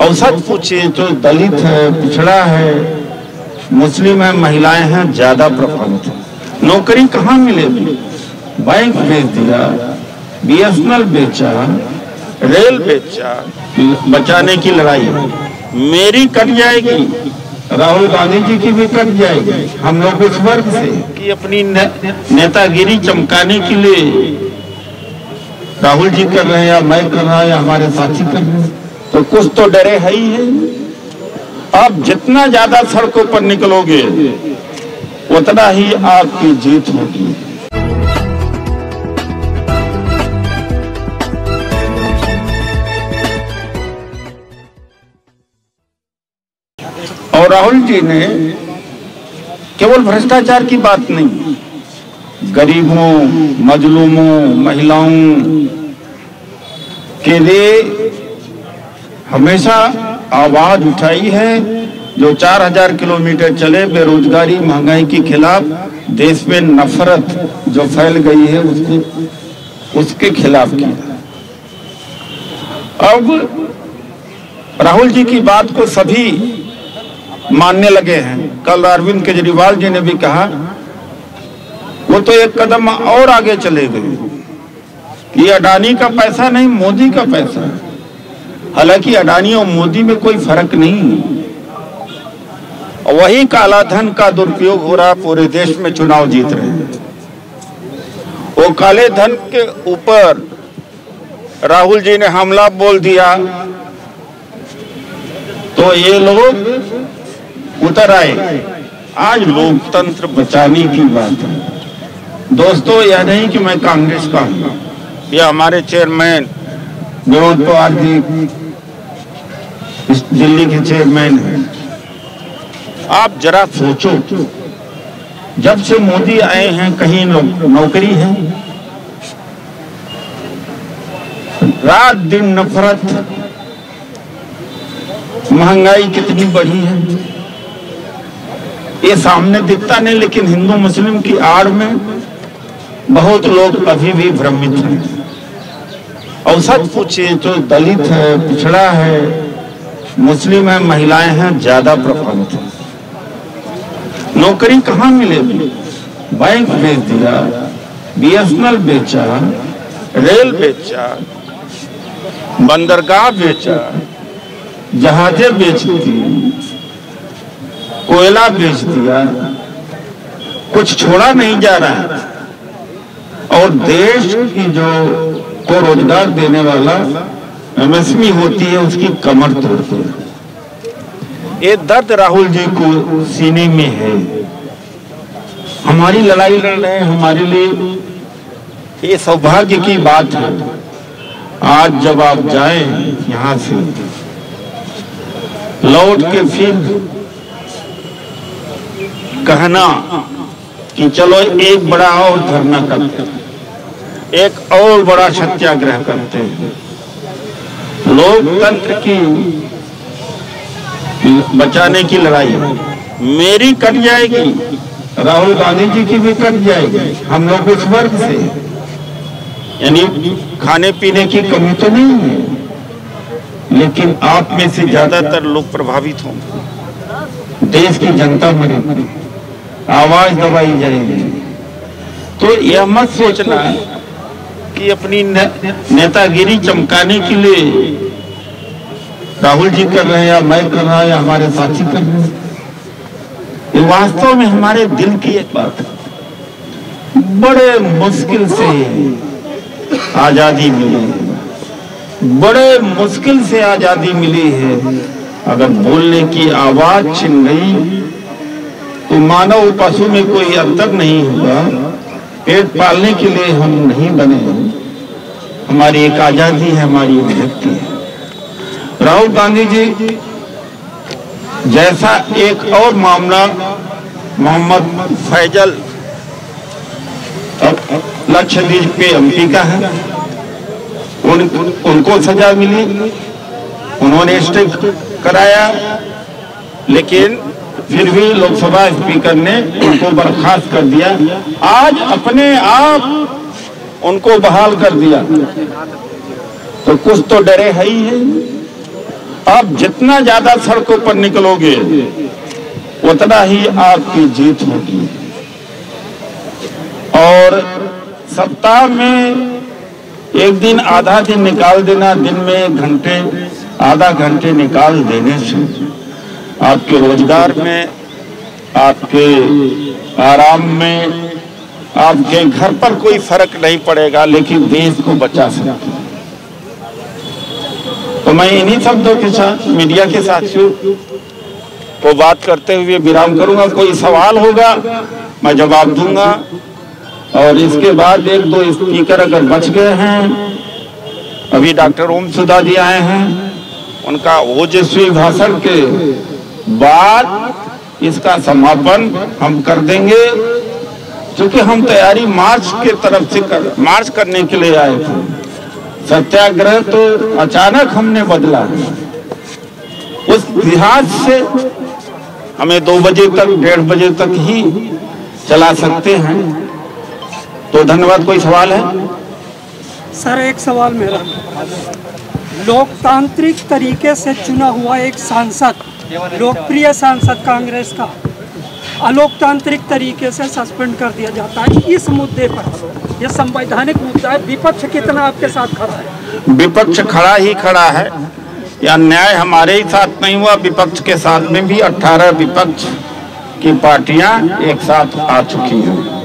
और सच पूछे जो दलित है पिछड़ा है मुस्लिम है महिलाएँ हैं ज़्यादा प्रभावित है। नौकरी कहाँ मिलेगी बैंक बेच दिया बीएसएनएल बेचा रेल बेचा बचाने की लड़ाई। मेरी कट जाएगी राहुल गांधी जी की भी कट जाएगी हम लोग इस वर्ग से। कि अपनी ने, नेतागिरी चमकाने के लिए राहुल जी कर रहे हैं या मैं कर रहा है या हमारे साथी कर रहे हैं। तो कुछ तो डरे है ही है। आप जितना ज़्यादा सड़कों पर निकलोगे, उतना ही आपकी जीत होगी। और राहुल जी ने केवल भ्रष्टाचार की बात नहीं, गरीबों, मजलूमों, महिलाओं के लिए हमेशा आवाज़ उठाई है, जो 4000 किलोमीटर चले बेरोजगारी, महँगाई के खिलाफ देश में नफरत जो फैल गई है, उसको, उसके खिलाफ किया अब राहुल जी की बात को सभी मानने लगे हैं। कल अरविंद केजरीवाल जी ने भी कहा, वो तो एक कदम और आगे चले गए। ये अडानी का पैसा नहीं, मोदी का पैसा है। हालाँकि अडानी और मोदी में कोई फ़र्क नहीं वही काला धन का दुरुपयोग हो रहा पूरे देश में चुनाव जीत रहे हैं। वो काले धन के ऊपर राहुल जी ने हमला बोल दिया। तो ये लोग उतर आए। आज लोकतंत्र बचाने की बात है। दोस्तों, यह नहीं कि मैं कांग्रेस का हूँ। या हमारे चेयरमैन विनोद पवार जी इस दिल्ली के चेयरमैन हैं। आप जरा सोचो, जब से मोदी आए हैं, कहीं नौकरी है? रात दिन नफरत, महँगाई कितनी बढ़ी है? ये सामने दिखता नहीं, लेकिन हिंदू मुस्लिम की आड़ में बहुत लोग अभी भी भ्रमित हैं। और सच पूछिए जो दलित है, पिछड़ा है मुस्लिम है, महिलाएँ हैं, ज़्यादा प्रभावित है। नौकरी कहाँ मिलेगी बैंक बेच दिया बीएसएनएल बेचा, रेल बेचा, बंदरगाह बेचा, जहाजें बेच दी, कोयला बेच दिया, कुछ छोड़ा नहीं जा रहा है। और देश की जो को रोज़गार देने वाला एमएसपी होती है उसकी कमर तोड़ते हैं ये दर्द राहुल जी को सीने में है। हमारी लड़ाई लड़ रहे हैं, हमारे लिए ये सौभाग्य की बात है। आज जब आप जाए यहाँ से, लौट के फिर कहना कि चलो एक बड़ा और धरना करते हैं। एक और बड़ा सत्याग्रह करते हैं। लोकतंत्र की बचाने की लड़ाई मेरी कट जाएगी। राहुल गांधी जी की भी कट जाएगी। हम लोग उस वर्ग से। यानी खाने पीने की कमी तो नहीं है। लेकिन आप में से ज़्यादातर लोग प्रभावित होंगे। देश की जनता मरेगी आवाज़ दबाई जाएगी। तो यह मत सोचना कि अपनी ने, नेतागिरी चमकाने के लिए राहुल जी कर रहे हैं या मैं कर रहा या हमारे साथी कर रहे हैं? ये वास्तव में हमारे दिल की एक बात है। बड़े मुश्किल से आज़ादी मिली है। बड़े मुश्किल से आज़ादी मिली है। अगर बोलने की आवाज़ छिन गई तो मानव पशु में कोई अंतर नहीं होगा। पेट पालने के लिए हम नहीं बने हमारी एक आज़ादी है हमारी एक अभिव्यक्ति है। राहुल गांधी जी जैसा एक और मामला मोहम्मद फैजल लक्षद्वीप पे एमपी का है। उन, उनको सजा मिली उन्होंने स्टे कराया लेकिन फिर भी लोकसभा स्पीकर ने उनको बर्खास्त कर दिया। आज अपने आप उनको बहाल कर दिया। तो कुछ तो डरे है ही है। आप जितना ज़्यादा सड़कों पर निकलोगे, उतना ही आपकी जीत होगी। और सप्ताह में एक दिन आधा दिन निकाल देना, दिन में घंटे, आधा घंटे निकाल देने से आपके रोज़गार में, आपके आराम में आपके घर पर कोई फ़र्क नहीं पड़ेगा, लेकिन देश को बचा सकते तो मैं इन्हीं शब्दों के साथ, मीडिया के साथियों को बात करते हुए विराम करूँगा। कोई सवाल होगा, मैं जवाब दूँगा। और इसके बाद एक दो स्पीकर अगर बच गए हैं, अभी डॉक्टर ओम सुधा जी आए हैं, उनका ओजस्वी भाषण के बाद इसका समापन हम कर देंगे। क्योंकि हम तैयारी मार्च के तरफ़ से कर, मार्च करने के लिए आए थे। सत्याग्रह तो अचानक हमने बदला। उस लिहाज से हमें दो बजे तक, डेढ़ बजे तक ही चला सकते हैं। तो धन्यवाद, कोई सवाल है? सर, एक सवाल मेरा। लोकतांत्रिक तरीके से चुना हुआ एक सांसद, लोकप्रिय सांसद कांग्रेस का। अलोकतांत्रिक तरीके से सस्पेंड कर दिया जाता है इस मुद्दे पर। यह संवैधानिक मुद्दा है। विपक्ष कितना आपके साथ खड़ा है? विपक्ष खड़ा ही खड़ा है। या न्याय हमारे ही साथ नहीं हुआ, विपक्ष के साथ में भी 18 विपक्ष की पार्टियाँ एक साथ आ चुकी हैं।